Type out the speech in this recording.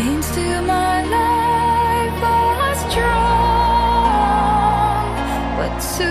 to my life strong, but to